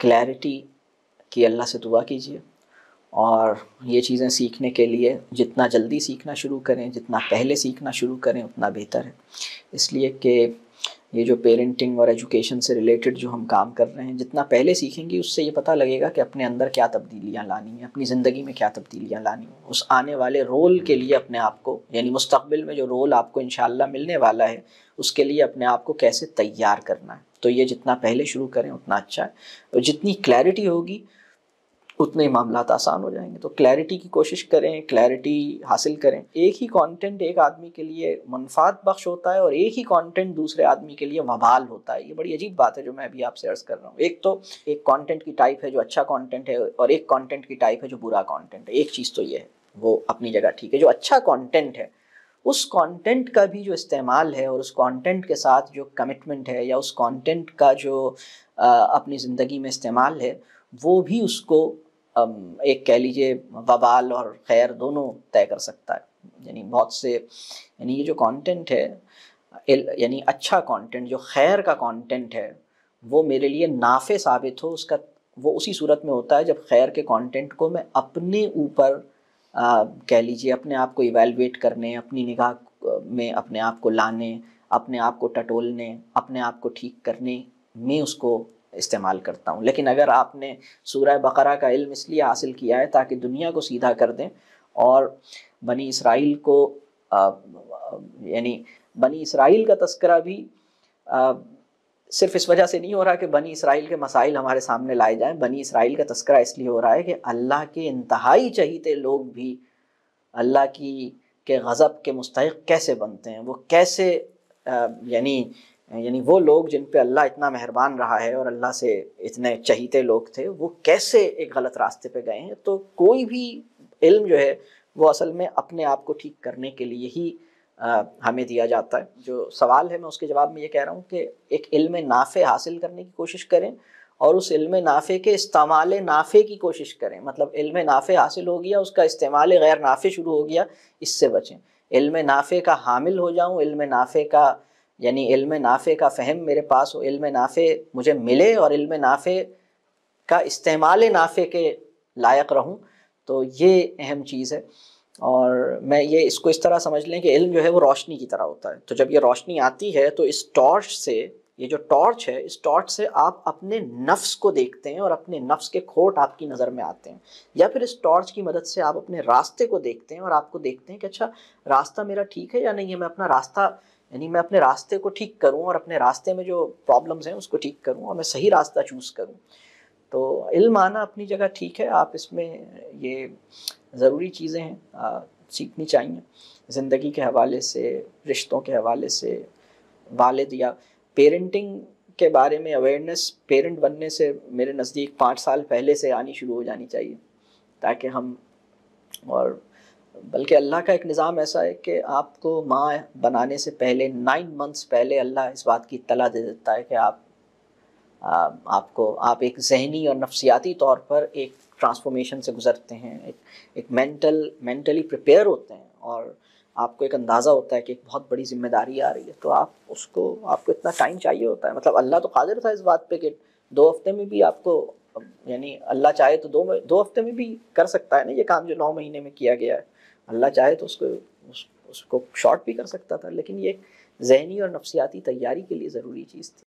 Clarity की अल्लाह से दुआ कीजिए। और ये चीज़ें सीखने के लिए जितना जल्दी सीखना शुरू करें, जितना पहले सीखना शुरू करें, उतना बेहतर है। इसलिए कि ये जो पेरेंटिंग और एजुकेशन से रिलेटेड जो हम काम कर रहे हैं, जितना पहले सीखेंगे, उससे ये पता लगेगा कि अपने अंदर क्या तब्दीलियाँ लानी हैं, अपनी ज़िंदगी में क्या तब्दीलियाँ लानी हैं। उस आने वाले रोल के लिए अपने आप को, यानी मुस्तबिल में जो रोल आपको इन मिलने वाला है, उसके लिए अपने आप को कैसे तैयार करना है। तो ये जितना पहले शुरू करें, उतना अच्छा है। और जितनी क्लैरिटी होगी, उतने ही मामला आसान हो जाएँगे। तो क्लैरिटी की कोशिश करें क्लैरिटी हासिल करें। एक ही कंटेंट एक आदमी के लिए मनफात बख्श होता है और एक ही कंटेंट दूसरे आदमी के लिए वबाल होता है। ये बड़ी अजीब बात है जो मैं अभी आपसे अर्ज़ कर रहा हूँ। एक तो एक कंटेंट की टाइप है जो अच्छा कंटेंट है और एक कंटेंट की टाइप है जो बुरा कंटेंट है। एक चीज़ तो ये है, वो अपनी जगह ठीक है। जो अच्छा कंटेंट है उस कंटेंट का भी जो इस्तेमाल है और उस कंटेंट के साथ जो कमिटमेंट है या उस कंटेंट का जो आ, अपनी ज़िंदगी में इस्तेमाल है वो भी उसको एक कह लीजिए वबाल और खैर दोनों तय कर सकता है। यानी बहुत से यानी ये जो कंटेंट है यानी अच्छा कंटेंट जो खैर का कंटेंट है वो मेरे लिए नाफे साबित हो उसका वो उसी सूरत में होता है जब खैर के कंटेंट को मैं अपने ऊपर कह लीजिए अपने आप को इवेलुएट करने अपनी निगाह में अपने आप को लाने अपने आप को टटोलने अपने आप को ठीक करने में उसको इस्तेमाल करता हूँ। लेकिन अगर आपने सूरह बकरा का इल्म इसलिए हासिल किया है ताकि दुनिया को सीधा कर दें और बनी इसराइल को यानी बनी इसराइल का तस्करा भी आ, सिर्फ़ इस वजह से नहीं हो रहा कि बनी इसराइल के मसाइल हमारे सामने लाए जाएँ। बनी इसराइल का तस्करा इसलिए हो रहा है कि अल्लाह के इंतहाई चहीते लोग भी, अल्लाह की, के गज़ब के मुस्तक कैसे बनते हैं? वो कैसे यानी यानी वो लोग जिन पे अल्लाह इतना मेहरबान रहा है और अल्लाह से इतने चहीते लोग थे, वो कैसे एक गलत रास्ते पे गए हैं? तो कोई भी इल्म जो है, वो असल में अपने आप को ठीक करने के लिए ही हमें दिया जाता है। जो सवाल है, मैं उसके जवाब में ये कह रहा हूँ कि एक इल्म नाफ़े हासिल करने की कोशिश करें और उस इल्म नाफ़े के इस्तेमाल नाफ़े की कोशिश करें। मतलब इल्म नाफ़े हासिल हो गया, उसका इस्तेमाल गैर नाफ़े शुरू हो गया, इससे बचें। इल्म नाफ़े का हामिल हो जाऊँ, इल्म नाफ़े का, यानी इल्म नाफ़े का फ़हम मेरे पास हो, इल्म नाफ़े मुझे मिले और इल्म नाफ़े का इस्तेमाल नाफ़े के लायक रहूँ तो ये अहम चीज़ है। और मैं ये इसको इस तरह समझ लें कि इल्म जो है वो रोशनी की तरह होता है। तो जब ये रोशनी आती है तो इस टॉर्च से, ये जो टॉर्च है, इस टॉर्च से आप अपने नफ्स को देखते हैं और अपने नफ्स के खोट आपकी नज़र में आते हैं। या फिर इस टॉर्च की मदद से आप अपने रास्ते को देखते हैं और आपको देखते हैं कि अच्छा रास्ता मेरा ठीक है या नहीं है? मैं अपना रास्ता, यानी मैं अपने रास्ते को ठीक करूँ और अपने रास्ते में जो प्रॉब्लम्स हैं उसको ठीक करूँ और मैं सही रास्ता चूज़ करूँ? तो इल्म आना अपनी जगह ठीक है, आप इसमें ये ज़रूरी चीज़ें हैं सीखनी चाहिए। ज़िंदगी के हवाले से, रिश्तों के हवाले से, वालिद या पेरेंटिंग के बारे में अवेयरनेस पेरेंट बनने से मेरे नज़दीक पाँच साल पहले से आनी शुरू हो जानी चाहिए, ताकि हम, और बल्कि अल्लाह का एक निज़ाम ऐसा है कि आपको माँ बनाने से पहले नाइन मंथ्स पहले अल्लाह इस बात की तला दे देता है कि आप आपको आप एक जहनी और नफसियाती तौर पर एक ट्रांसफॉर्मेशन से गुज़रते हैं एक एक मेंटल मेंटली प्रिपेयर होते हैं और आपको एक अंदाज़ा होता है कि एक बहुत बड़ी ज़िम्मेदारी आ रही है तो आप उसको आपको इतना टाइम चाहिए होता है। मतलब अल्लाह तो कादिर था इस बात पे कि दो हफ़्ते में भी आपको यानी अल्लाह चाहे तो दो दो हफ़्ते में भी कर सकता है ना ये काम जो नौ महीने में किया गया है। अल्लाह चाहे तो उसको उस, उसको शॉर्ट भी कर सकता था लेकिन ये जहनी और नफसियाती तैयारी के लिए ज़रूरी चीज़ थी।